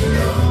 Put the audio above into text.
Hallelujah.